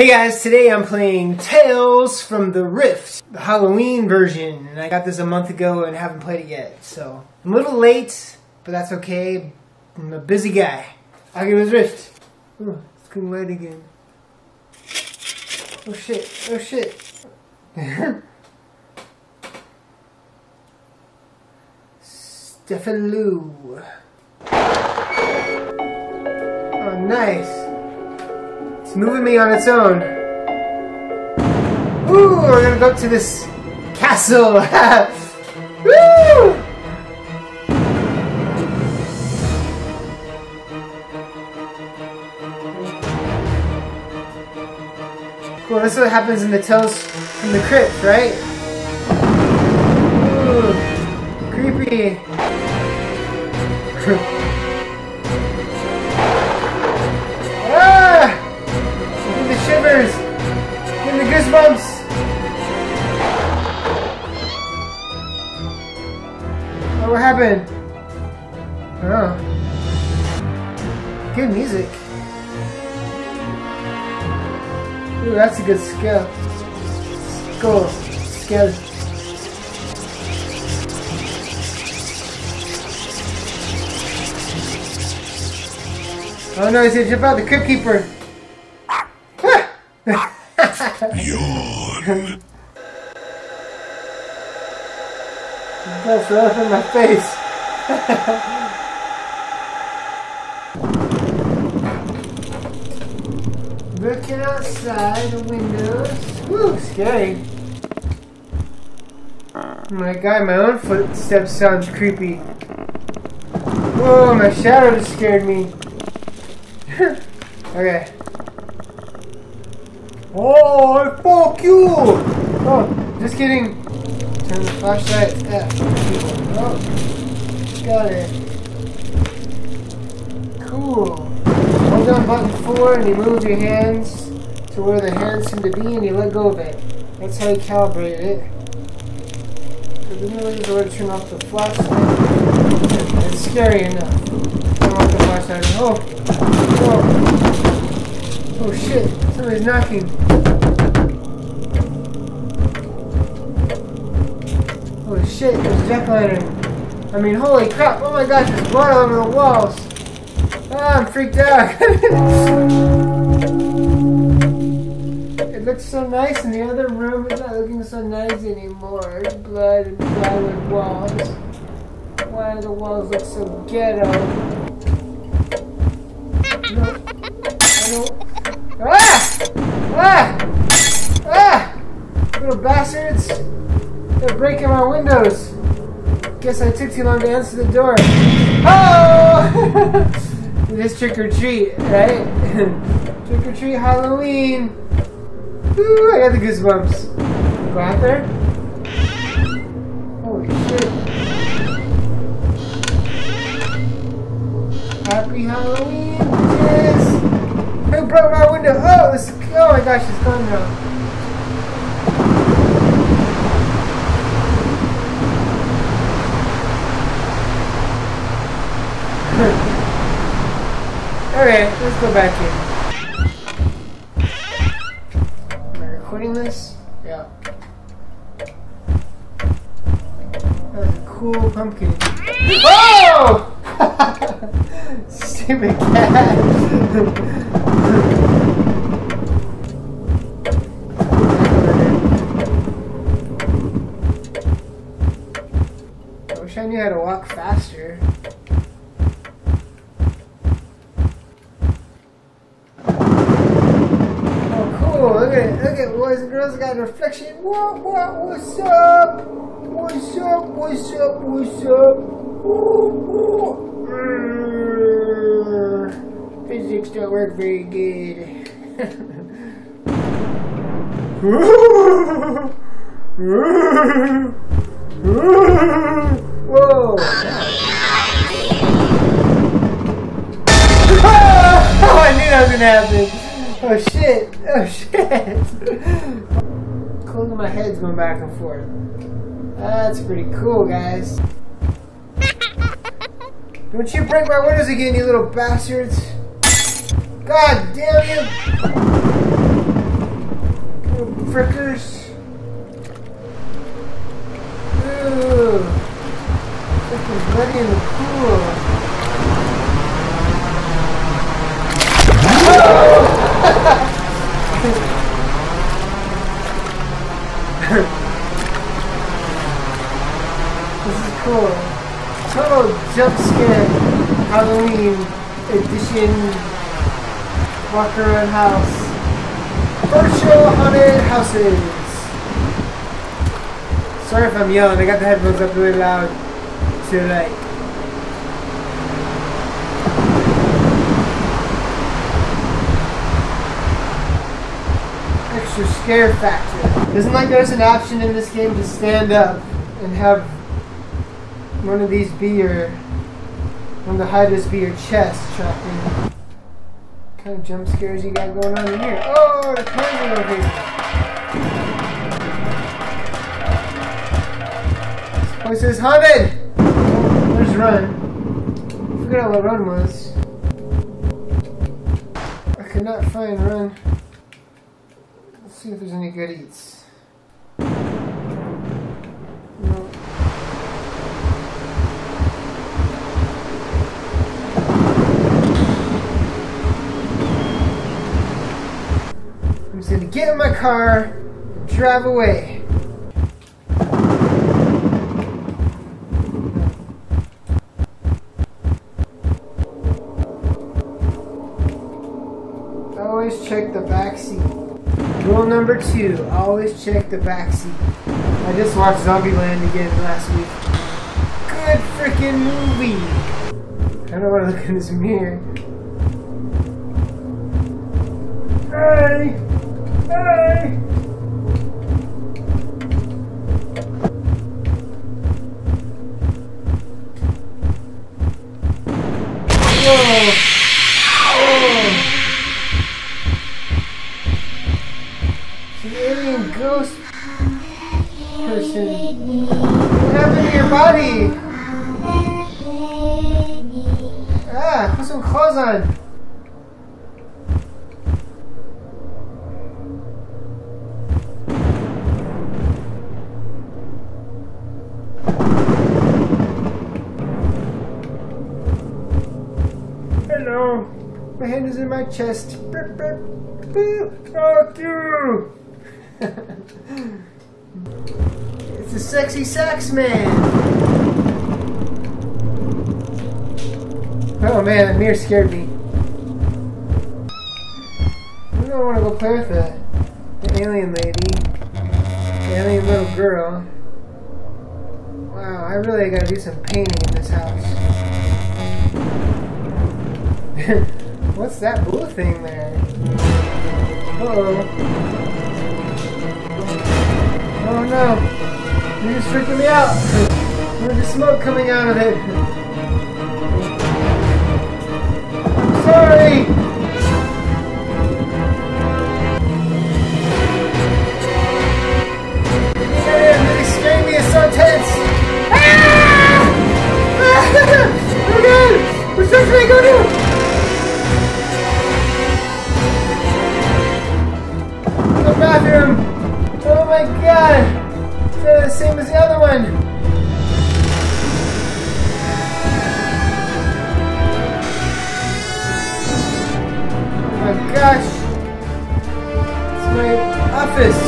Hey guys, today I'm playing Tales from the Rift, the Halloween version, and I got this a month ago and haven't played it yet, so I'm a little late, but that's okay. I'm a busy guy. Oculus Rift. Ooh, it's getting light again. Oh shit, oh shit. Stefan Lou. Oh, nice. It's moving me on its own. Ooh, we're gonna go up to this castle. Woo! Cool, this is what happens in the Tales from the Crypt, right? Ooh, creepy. Goosebumps! Oh, what happened? Oh. Good music. Ooh, that's a good skill. Cool. Skill. Oh no, he's gonna jump out the Crypt Keeper. Yawn. That's right in my face. Looking outside the windows. Woo, scary. My god, my own footsteps sound creepy. Whoa, my shadow just scared me. okay. Oh, fuck you! Oh, just kidding. Turn the flashlight F. Oh, got it. Cool. Hold down button 4 and you move your hands to where the hands seem to be and you let go of it. That's how you calibrate it. So then you the way to turn off the flashlight. It's scary enough. Turn off the flashlight. Oh! Oh! Oh shit! Somebody's knocking. Holy shit, there's a jack-o'-lantern. I mean, holy crap, oh my gosh, there's blood all over the walls. Ah, I'm freaked out. it looks so nice in the other room. It's not looking so nice anymore. Blood and plywood walls. Why do the walls look so ghetto? Ah! Ah! Little bastards! They're breaking my windows. Guess I took too long to answer the door. Oh! this trick or treat, right? trick or treat Halloween. Ooh, I got the goosebumps. Go out there. Holy shit. Happy Halloween, bitches! Who broke my window? Oh, this, oh my gosh, it's gone now. Alright, let's go back in. Am I recording this? Yeah. A cool pumpkin. Oh! Stupid cat. I wish I knew how to walk faster. Oh, cool. Look at look at boys and girls got a reflection. What what what's up? What's up? What's up? What's up? Ooh, ooh. Physics don't work very good. Whoa! Oh, I knew that was gonna happen. Oh shit! Oh shit! cool my head's going back and forth. That's pretty cool, guys. Don't you break my windows again, you little bastards! God damn you! you frickers! Ooh. this is muddy in the pool. this is cool. Total jump scare Halloween edition walk around house. Virtual haunted houses. Sorry if I'm yelling, I got the headphones up really loud to like extra scare factor. Isn't like there's an option in this game to stand up and have one of these be your one of the Hydras be your chest tracking. Kind of jump scares you got going on in here? Oh, the cars over here. Oh, this place is haunted! There's oh, Run. I forgot what Run was. I could not find Run. Let's see if there's any good eats. Get in my car drive away. Always check the back seat. Rule number two, always check the back seat. I just watched Zombieland again last week. Good freaking movie! I don't want to look in this mirror. Hey! Hey! Whoa! My hand is in my chest. Burp, burp. Fuck you. it's a sexy sax man. Oh man, that mirror scared me. I don't want to go play with the, the alien lady. The alien little girl. Wow, I really gotta do some painting in this house. What's that blue thing there? Uh-oh. Oh no! You're just freaking me out! There's smoke coming out of it! I'm sorry! My gosh! It's my office!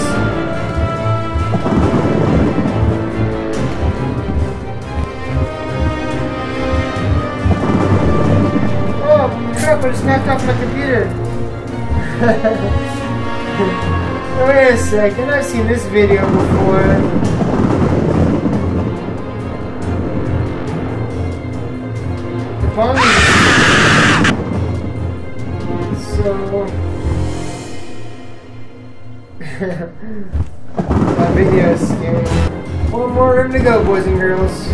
Oh crap, I just knocked off my computer! Oh, wait a second, I've seen this video before. The bomb that video is scary. One more room to go, boys and girls.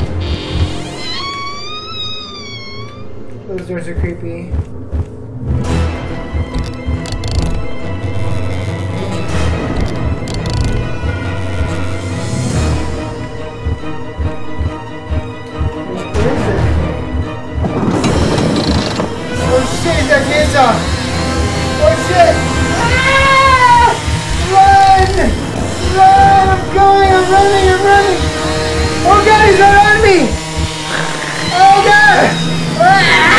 Those doors are creepy. Oh shit, he's got hands off! Oh shit! Ah! Run! Run! I'm going! I'm running! I'm running! Oh god, he's right on me! Oh god! Ah!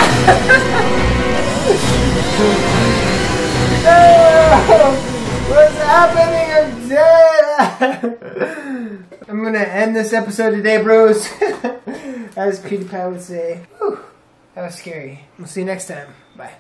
What's happening? I'm dead! I'm gonna end this episode today, bros. As PewDiePie would say. Whew, that was scary. We'll see you next time. Bye.